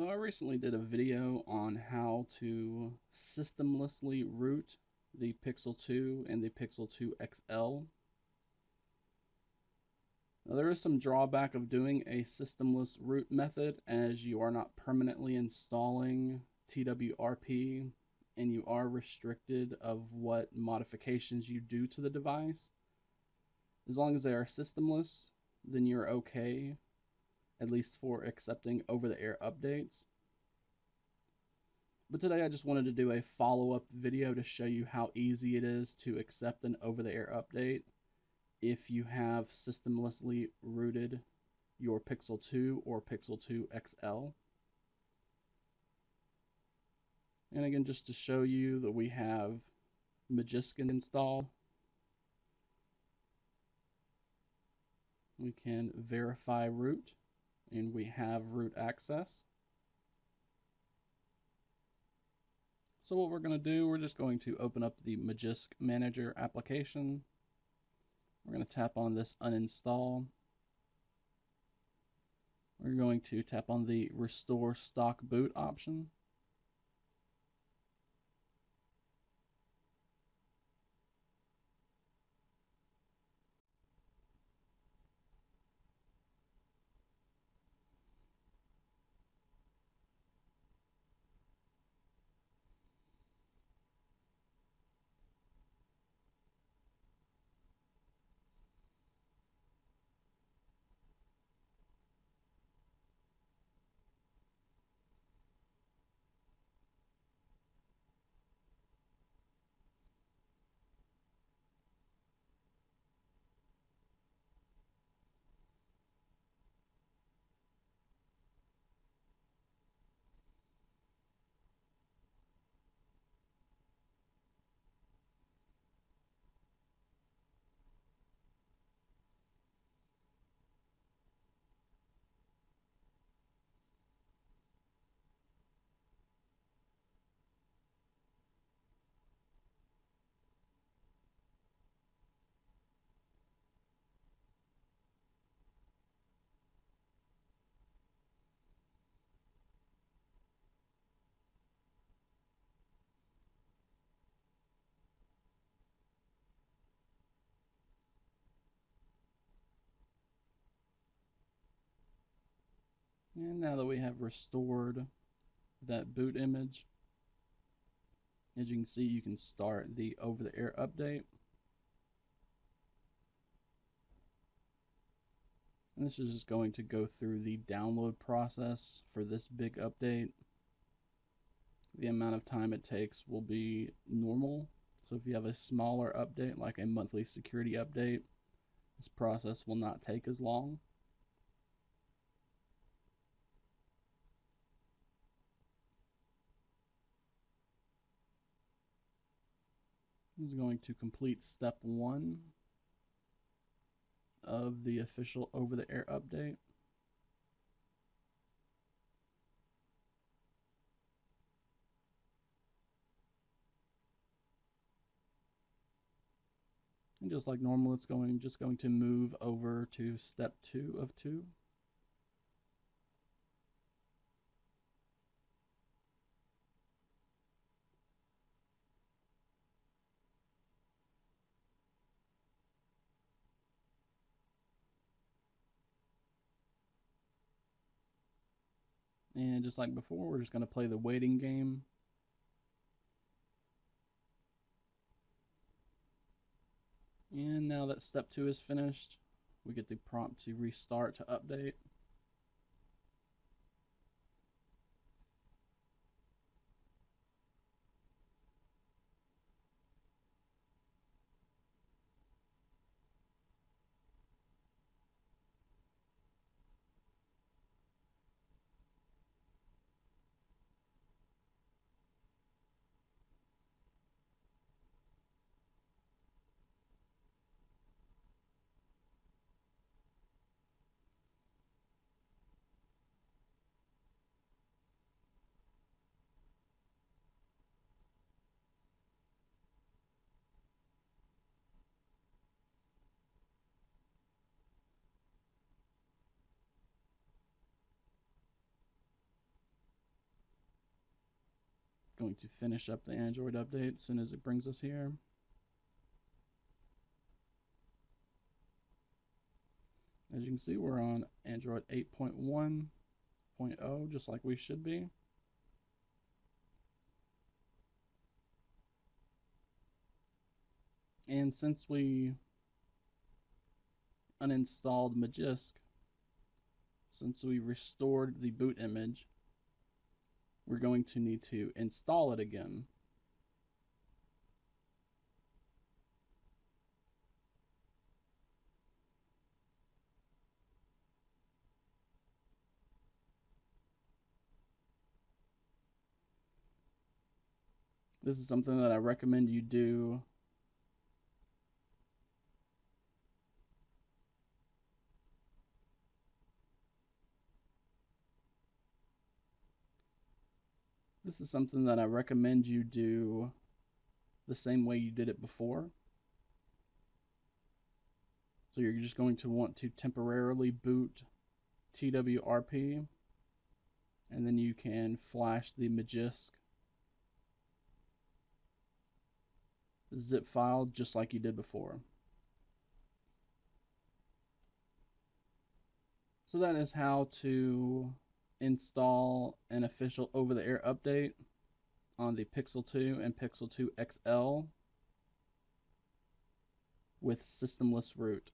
So I recently did a video on how to systemlessly root the Pixel 2 and the Pixel 2 XL. Now there is some drawback of doing a systemless root method as you are not permanently installing TWRP and you are restricted of what modifications you do to the device. As long as they are systemless, then you're okay at least for accepting over-the-air updates. But today I just wanted to do a follow-up video to show you how easy it is to accept an over-the-air update if you have systemlessly rooted your Pixel 2 or Pixel 2 XL. And again, just to show you that we have Magisk installed, we can verify root and we have root access. So what we're going to do, we're just going to open up the Magisk Manager application. We're going to tap on this uninstall. We're going to tap on the restore stock boot option. And now that we have restored that boot image, as you can see, you can start the over-the-air update. And this is just going to go through the download process for this big update. The amount of time it takes will be normal. So if you have a smaller update, like a monthly security update, this process will not take as long. Is going to complete step one of the official over-the-air update. And just like normal, it's going just going to move over to step two of two. And just like before, we're just going to play the waiting game. And now that step two is finished, we get the prompt to restart to update. Going to finish up the Android update as soon as it brings us here. As you can see, we're on Android 8.1.0, just like we should be. And since we uninstalled Magisk, since we restored the boot image, we're going to need to install it again. This is something that I recommend you do This is something that I recommend you do the same way you did it before. So you're just going to want to temporarily boot TWRP and then you can flash the Magisk zip file just like you did before. So that is how to install an official over-the-air update on the Pixel 2 and Pixel 2 XL with systemless root.